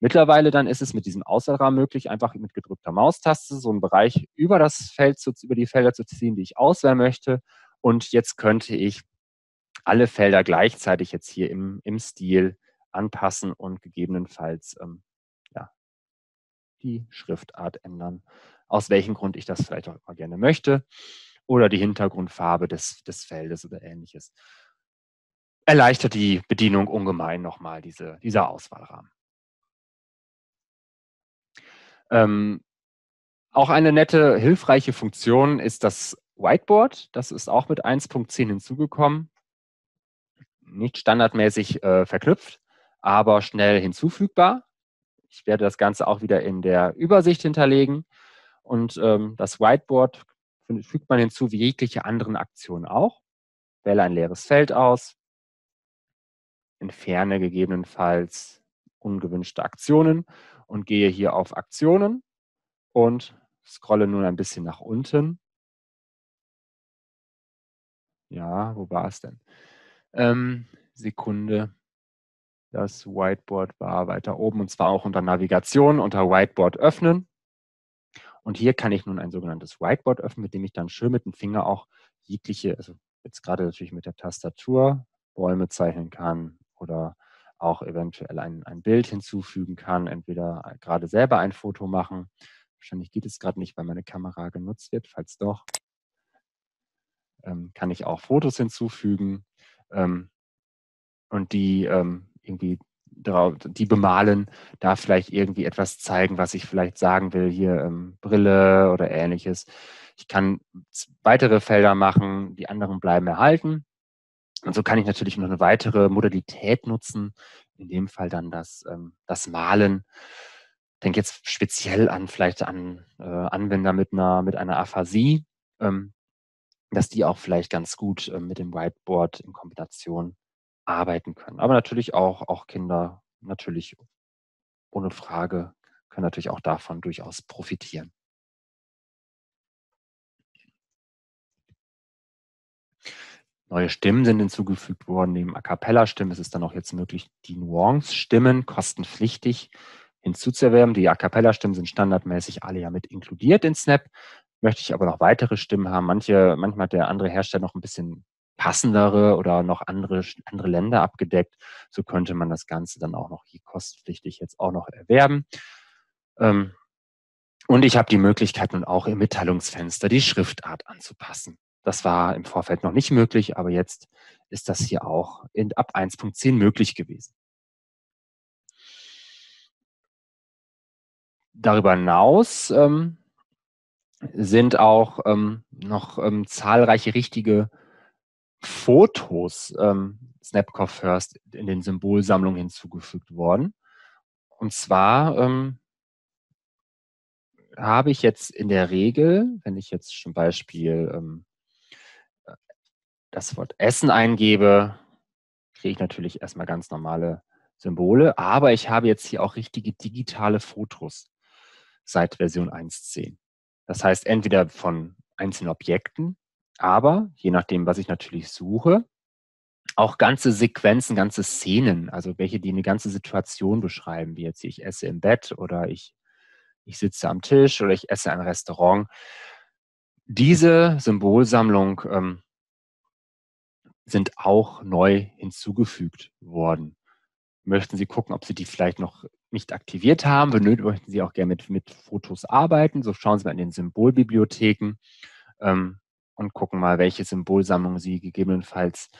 Mittlerweile dann ist es mit diesem Auswahlrahmen möglich, einfach mit gedrückter Maustaste so einen Bereich über das Feld, zu, über die Felder zu ziehen, die ich auswählen möchte. Und jetzt könnte ich alle Felder gleichzeitig jetzt hier im, im Stil anpassen und gegebenenfalls ähm, ja, die Schriftart ändern, aus welchem Grund ich das vielleicht auch immer gerne möchte oder die Hintergrundfarbe des, des Feldes oder ähnliches. Erleichtert die Bedienung ungemein nochmal, diese, dieser Auswahlrahmen. Ähm, auch eine nette, hilfreiche Funktion ist das Whiteboard. Das ist auch mit 1.10 hinzugekommen. Nicht standardmäßig äh, verknüpft, aber schnell hinzufügbar. Ich werde das Ganze auch wieder in der Übersicht hinterlegen. Und ähm, das Whiteboard fügt man hinzu wie jegliche anderen Aktionen auch. Wähle ein leeres Feld aus, entferne gegebenenfalls ungewünschte Aktionen und gehe hier auf Aktionen und scrolle nun ein bisschen nach unten. Ja, wo war es denn? Ähm, Sekunde. Das Whiteboard war weiter oben und zwar auch unter Navigation, unter Whiteboard öffnen. Und hier kann ich nun ein sogenanntes Whiteboard öffnen, mit dem ich dann schön mit dem Finger auch jegliche, also jetzt gerade natürlich mit der Tastatur, Bäume zeichnen kann oder auch eventuell ein, ein Bild hinzufügen kann, entweder gerade selber ein Foto machen. Wahrscheinlich geht es gerade nicht, weil meine Kamera genutzt wird. Falls doch, ähm, kann ich auch Fotos hinzufügen ähm, und die ähm, irgendwie die bemalen, da vielleicht irgendwie etwas zeigen, was ich vielleicht sagen will, hier ähm, Brille oder ähnliches. Ich kann weitere Felder machen, die anderen bleiben erhalten. Und so kann ich natürlich noch eine weitere Modalität nutzen, in dem Fall dann das, ähm, das Malen. Ich denke jetzt speziell an vielleicht an äh, Anwender mit einer, mit einer Aphasie, ähm, dass die auch vielleicht ganz gut äh, mit dem Whiteboard in Kombination arbeiten können. Aber natürlich auch, auch Kinder, natürlich ohne Frage, können natürlich auch davon durchaus profitieren. Neue Stimmen sind hinzugefügt worden. Neben A Cappella-Stimmen ist es dann auch jetzt möglich, die Nuance-Stimmen kostenpflichtig hinzuzuerwerben. Die A Cappella-Stimmen sind standardmäßig alle ja mit inkludiert in Snap. Möchte ich aber noch weitere Stimmen haben. Manche, manchmal hat der andere Hersteller noch ein bisschen passendere oder noch andere, andere Länder abgedeckt. So könnte man das Ganze dann auch noch hier kostenpflichtig jetzt auch noch erwerben. Ähm, und ich habe die Möglichkeit nun auch im Mitteilungsfenster die Schriftart anzupassen. Das war im Vorfeld noch nicht möglich, aber jetzt ist das hier auch in, ab 1.10 möglich gewesen. Darüber hinaus ähm, sind auch ähm, noch ähm, zahlreiche richtige Fotos ähm, Snapcore First in den Symbolsammlungen hinzugefügt worden. Und zwar ähm, habe ich jetzt in der Regel, wenn ich jetzt zum Beispiel ähm, das Wort Essen eingebe, kriege ich natürlich erstmal ganz normale Symbole, aber ich habe jetzt hier auch richtige digitale Fotos seit Version 1.10. Das heißt, entweder von einzelnen Objekten, aber je nachdem, was ich natürlich suche, auch ganze Sequenzen, ganze Szenen, also welche, die eine ganze Situation beschreiben, wie jetzt ich esse im Bett oder ich, ich sitze am Tisch oder ich esse im Restaurant. Diese Symbolsammlung ähm, sind auch neu hinzugefügt worden. Möchten Sie gucken, ob Sie die vielleicht noch nicht aktiviert haben, möchten Sie auch gerne mit, mit Fotos arbeiten, so schauen Sie mal in den Symbolbibliotheken ähm, und gucken mal, welche Symbolsammlung Sie gegebenenfalls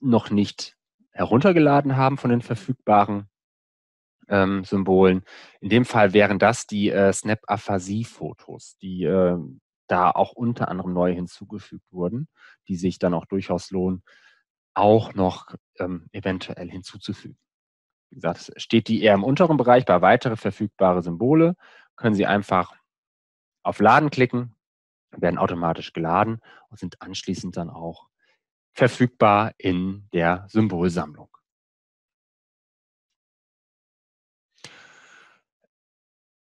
noch nicht heruntergeladen haben von den verfügbaren ähm, Symbolen. In dem Fall wären das die äh, Snap-Aphasie-Fotos, die äh, da auch unter anderem neu hinzugefügt wurden, die sich dann auch durchaus lohnen, auch noch ähm, eventuell hinzuzufügen. Wie gesagt, steht die eher im unteren Bereich. Bei weitere verfügbare Symbole können Sie einfach auf Laden klicken, werden automatisch geladen und sind anschließend dann auch verfügbar in der Symbolsammlung.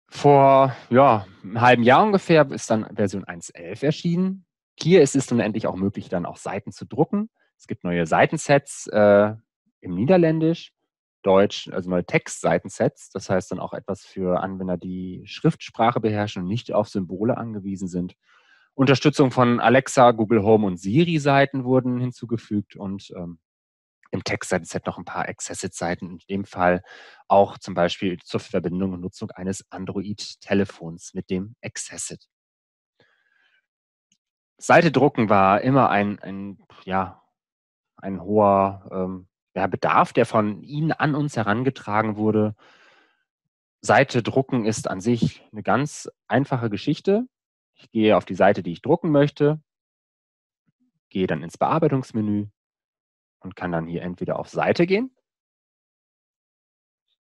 Vor ja, einem halben Jahr ungefähr ist dann Version 1.11 erschienen. Hier ist es nun endlich auch möglich, dann auch Seiten zu drucken. Es gibt neue Seitensets äh, im Niederländisch, Deutsch, also neue Textseitensets. Das heißt dann auch etwas für Anwender, die Schriftsprache beherrschen und nicht auf Symbole angewiesen sind. Unterstützung von Alexa, Google Home und Siri-Seiten wurden hinzugefügt und ähm, im Textseitenset noch ein paar Accessit-Seiten, in dem Fall auch zum Beispiel zur Verbindung und Nutzung eines Android-Telefons mit dem Accessit. Seite drucken war immer ein, ein, ja, ein hoher ähm, ja, Bedarf, der von Ihnen an uns herangetragen wurde. Seite drucken ist an sich eine ganz einfache Geschichte. Ich gehe auf die Seite, die ich drucken möchte, gehe dann ins Bearbeitungsmenü und kann dann hier entweder auf Seite gehen,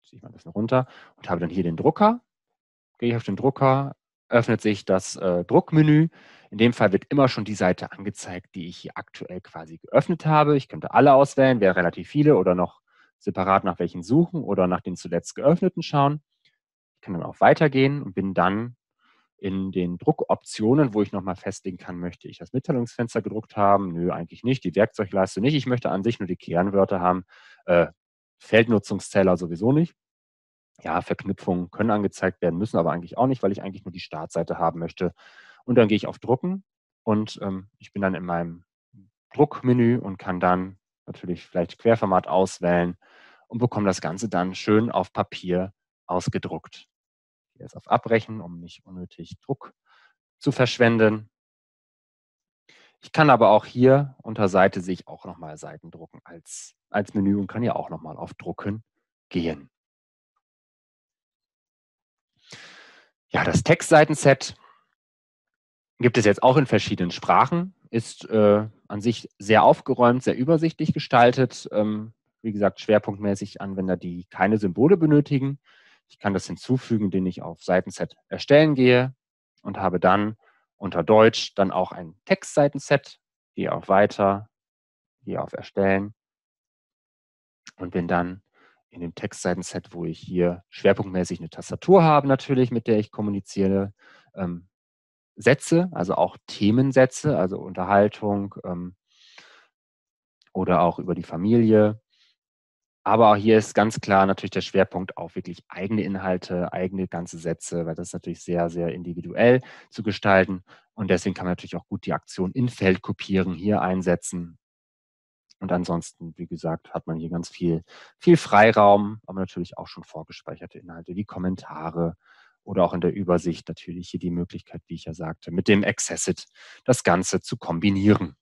ziehe ich mal ein bisschen runter und habe dann hier den Drucker, gehe ich auf den Drucker, öffnet sich das äh, Druckmenü. In dem Fall wird immer schon die Seite angezeigt, die ich hier aktuell quasi geöffnet habe. Ich könnte alle auswählen, wäre relativ viele oder noch separat nach welchen suchen oder nach den zuletzt geöffneten schauen. Ich kann dann auf Weitergehen und bin dann in den Druckoptionen, wo ich nochmal festlegen kann, möchte ich das Mitteilungsfenster gedruckt haben? Nö, eigentlich nicht. Die Werkzeugleiste nicht. Ich möchte an sich nur die Kernwörter haben. Äh, Feldnutzungszähler sowieso nicht. Ja, Verknüpfungen können angezeigt werden, müssen aber eigentlich auch nicht, weil ich eigentlich nur die Startseite haben möchte. Und dann gehe ich auf Drucken und ähm, ich bin dann in meinem Druckmenü und kann dann natürlich vielleicht Querformat auswählen und bekomme das Ganze dann schön auf Papier ausgedruckt gehe jetzt auf Abbrechen, um nicht unnötig Druck zu verschwenden. Ich kann aber auch hier unter Seite sich auch nochmal Seiten drucken als, als Menü und kann ja auch nochmal auf Drucken gehen. Ja, das Textseitenset gibt es jetzt auch in verschiedenen Sprachen, ist äh, an sich sehr aufgeräumt, sehr übersichtlich gestaltet. Ähm, wie gesagt, schwerpunktmäßig Anwender, die keine Symbole benötigen. Ich kann das hinzufügen, indem ich auf Seitenset erstellen gehe und habe dann unter Deutsch dann auch ein Textseitenset, gehe auf Weiter, gehe auf Erstellen und bin dann in dem Textseitenset, wo ich hier schwerpunktmäßig eine Tastatur habe natürlich, mit der ich kommuniziere, ähm, Sätze, also auch Themensätze, also Unterhaltung ähm, oder auch über die Familie aber auch hier ist ganz klar natürlich der Schwerpunkt auf wirklich eigene Inhalte, eigene ganze Sätze, weil das ist natürlich sehr, sehr individuell zu gestalten. Und deswegen kann man natürlich auch gut die Aktion in Feld kopieren, hier einsetzen. Und ansonsten, wie gesagt, hat man hier ganz viel, viel Freiraum, aber natürlich auch schon vorgespeicherte Inhalte wie Kommentare oder auch in der Übersicht natürlich hier die Möglichkeit, wie ich ja sagte, mit dem Accessit das Ganze zu kombinieren.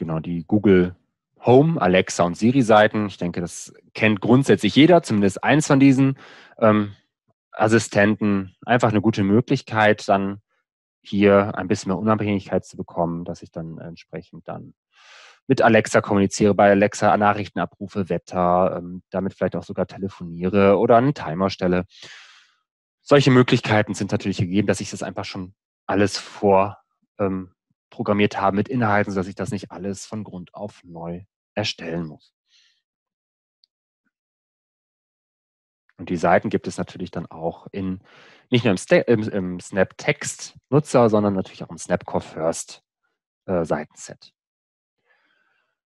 genau die Google Home, Alexa und Siri-Seiten. Ich denke, das kennt grundsätzlich jeder, zumindest eins von diesen ähm, Assistenten. Einfach eine gute Möglichkeit, dann hier ein bisschen mehr Unabhängigkeit zu bekommen, dass ich dann entsprechend dann mit Alexa kommuniziere, bei Alexa Nachrichten abrufe, Wetter, ähm, damit vielleicht auch sogar telefoniere oder einen Timer stelle. solche Möglichkeiten sind natürlich gegeben, dass ich das einfach schon alles vorprogrammiert ähm, habe mit Inhalten, sodass ich das nicht alles von Grund auf neu erstellen muss. Und die Seiten gibt es natürlich dann auch in nicht nur im, im, im Snap Text Nutzer, sondern natürlich auch im Snapcore First äh.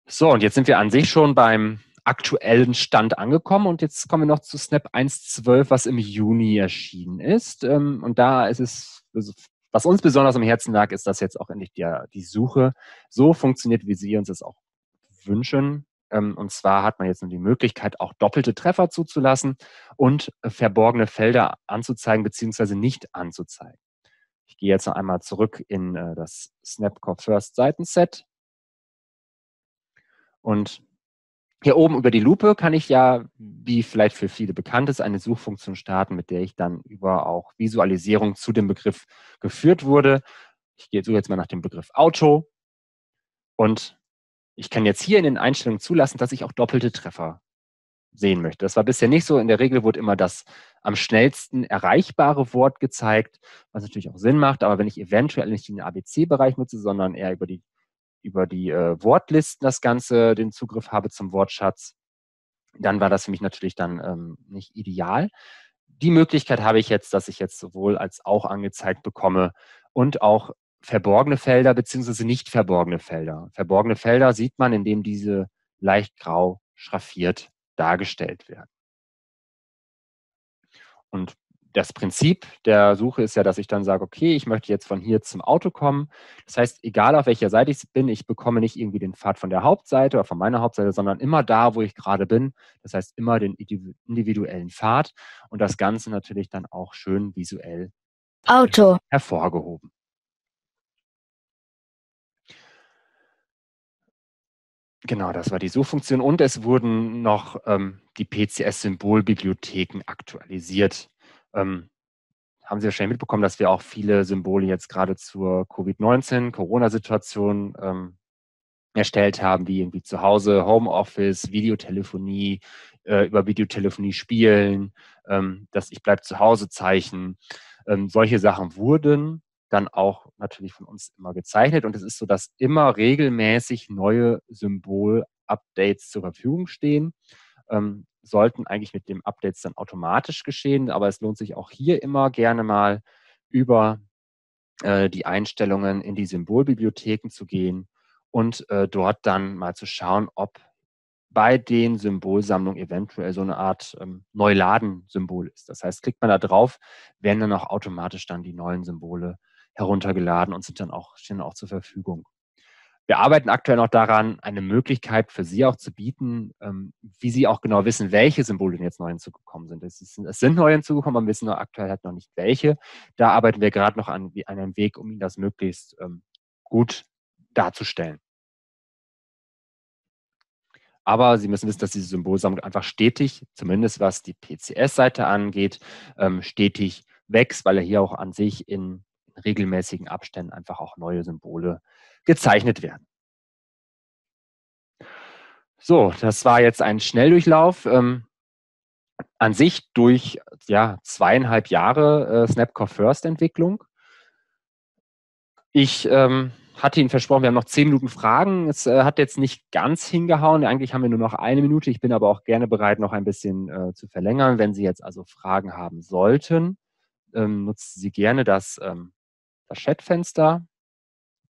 So, und jetzt sind wir an sich schon beim aktuellen Stand angekommen und jetzt kommen wir noch zu Snap 1.12, was im Juni erschienen ist. Ähm, und da ist es, also, was uns besonders am Herzen lag, ist, dass jetzt auch endlich der, die Suche so funktioniert, wie Sie uns es auch wünschen. Ähm, und zwar hat man jetzt nur die Möglichkeit, auch doppelte Treffer zuzulassen und äh, verborgene Felder anzuzeigen bzw. nicht anzuzeigen. Ich gehe jetzt noch einmal zurück in äh, das Snapcore First Seitenset. Und hier oben über die Lupe kann ich ja, wie vielleicht für viele bekannt ist, eine Suchfunktion starten, mit der ich dann über auch Visualisierung zu dem Begriff geführt wurde. Ich gehe jetzt mal nach dem Begriff Auto und ich kann jetzt hier in den Einstellungen zulassen, dass ich auch doppelte Treffer sehen möchte. Das war bisher nicht so. In der Regel wurde immer das am schnellsten erreichbare Wort gezeigt, was natürlich auch Sinn macht. Aber wenn ich eventuell nicht den ABC-Bereich nutze, sondern eher über die, über die äh, Wortlisten das Ganze den Zugriff habe zum Wortschatz, dann war das für mich natürlich dann ähm, nicht ideal. Die Möglichkeit habe ich jetzt, dass ich jetzt sowohl als auch angezeigt bekomme und auch verborgene Felder beziehungsweise nicht verborgene Felder. Verborgene Felder sieht man, indem diese leicht grau schraffiert dargestellt werden. Und das Prinzip der Suche ist ja, dass ich dann sage, okay, ich möchte jetzt von hier zum Auto kommen. Das heißt, egal auf welcher Seite ich bin, ich bekomme nicht irgendwie den Pfad von der Hauptseite oder von meiner Hauptseite, sondern immer da, wo ich gerade bin. Das heißt, immer den individuellen Pfad und das Ganze natürlich dann auch schön visuell Auto hervorgehoben. Genau, das war die Suchfunktion und es wurden noch ähm, die PCS-Symbolbibliotheken aktualisiert. Ähm, haben Sie wahrscheinlich mitbekommen, dass wir auch viele Symbole jetzt gerade zur Covid-19, Corona-Situation ähm, erstellt haben, wie irgendwie zu Hause, Homeoffice, Videotelefonie, äh, über Videotelefonie spielen, ähm, das Ich bleib zu Hause Zeichen. Ähm, solche Sachen wurden dann auch natürlich von uns immer gezeichnet. Und es ist so, dass immer regelmäßig neue Symbol-Updates zur Verfügung stehen. Ähm, sollten eigentlich mit dem Updates dann automatisch geschehen, aber es lohnt sich auch hier immer gerne mal über äh, die Einstellungen in die Symbolbibliotheken zu gehen und äh, dort dann mal zu schauen, ob bei den Symbolsammlungen eventuell so eine Art ähm, Neuladen-Symbol ist. Das heißt, klickt man da drauf, werden dann auch automatisch dann die neuen Symbole heruntergeladen und sind dann auch, stehen dann auch zur Verfügung. Wir arbeiten aktuell noch daran, eine Möglichkeit für Sie auch zu bieten, ähm, wie Sie auch genau wissen, welche Symbole jetzt neu hinzugekommen sind. Es, ist, es sind neu hinzugekommen, aber wir wissen aktuell halt noch nicht welche. Da arbeiten wir gerade noch an, an einem Weg, um Ihnen das möglichst ähm, gut darzustellen. Aber Sie müssen wissen, dass diese Symbolsammlung einfach stetig, zumindest was die PCS-Seite angeht, ähm, stetig wächst, weil er hier auch an sich in regelmäßigen Abständen einfach auch neue Symbole gezeichnet werden. So, das war jetzt ein Schnelldurchlauf. Ähm, an sich durch ja, zweieinhalb Jahre äh, Snapcore First Entwicklung. Ich ähm, hatte Ihnen versprochen, wir haben noch zehn Minuten Fragen. Es äh, hat jetzt nicht ganz hingehauen. Eigentlich haben wir nur noch eine Minute. Ich bin aber auch gerne bereit, noch ein bisschen äh, zu verlängern. Wenn Sie jetzt also Fragen haben sollten, ähm, nutzen Sie gerne das ähm, das Chatfenster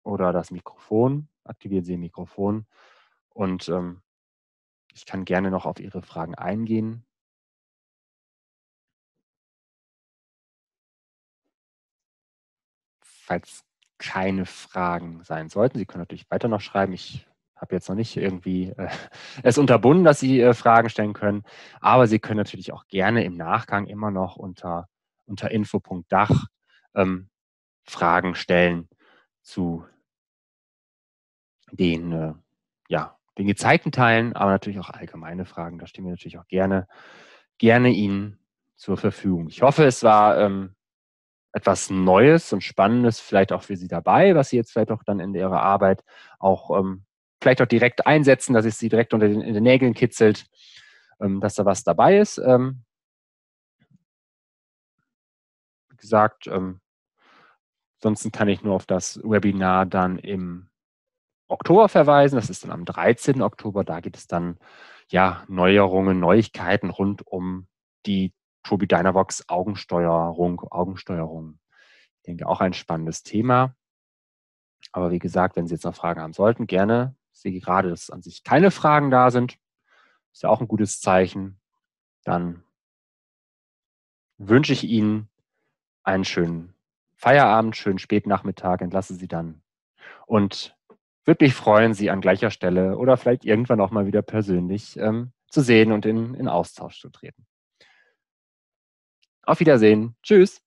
oder das Mikrofon, aktivieren Sie Ihr Mikrofon und ähm, ich kann gerne noch auf Ihre Fragen eingehen. Falls keine Fragen sein sollten, Sie können natürlich weiter noch schreiben. Ich habe jetzt noch nicht irgendwie äh, es unterbunden, dass Sie äh, Fragen stellen können, aber Sie können natürlich auch gerne im Nachgang immer noch unter, unter info.dach ähm, Fragen stellen zu den, äh, ja, den gezeigten Teilen, aber natürlich auch allgemeine Fragen. Da stehen wir natürlich auch gerne, gerne Ihnen zur Verfügung. Ich hoffe, es war ähm, etwas Neues und Spannendes vielleicht auch für Sie dabei, was Sie jetzt vielleicht auch dann in Ihrer Arbeit auch ähm, vielleicht auch direkt einsetzen, dass es Sie direkt unter den, in den Nägeln kitzelt, ähm, dass da was dabei ist. Ähm, gesagt, ähm, ansonsten kann ich nur auf das Webinar dann im Oktober verweisen. Das ist dann am 13. Oktober. Da geht es dann ja Neuerungen, Neuigkeiten rund um die Tobi Dynavox Augensteuerung, Augensteuerung. Ich denke auch ein spannendes Thema. Aber wie gesagt, wenn Sie jetzt noch Fragen haben sollten, gerne. Ich sehe gerade, dass an sich keine Fragen da sind. Ist ja auch ein gutes Zeichen. Dann wünsche ich Ihnen einen schönen Feierabend, schönen Spätnachmittag, entlasse Sie dann. Und würde mich freuen, Sie an gleicher Stelle oder vielleicht irgendwann auch mal wieder persönlich ähm, zu sehen und in, in Austausch zu treten. Auf Wiedersehen. Tschüss.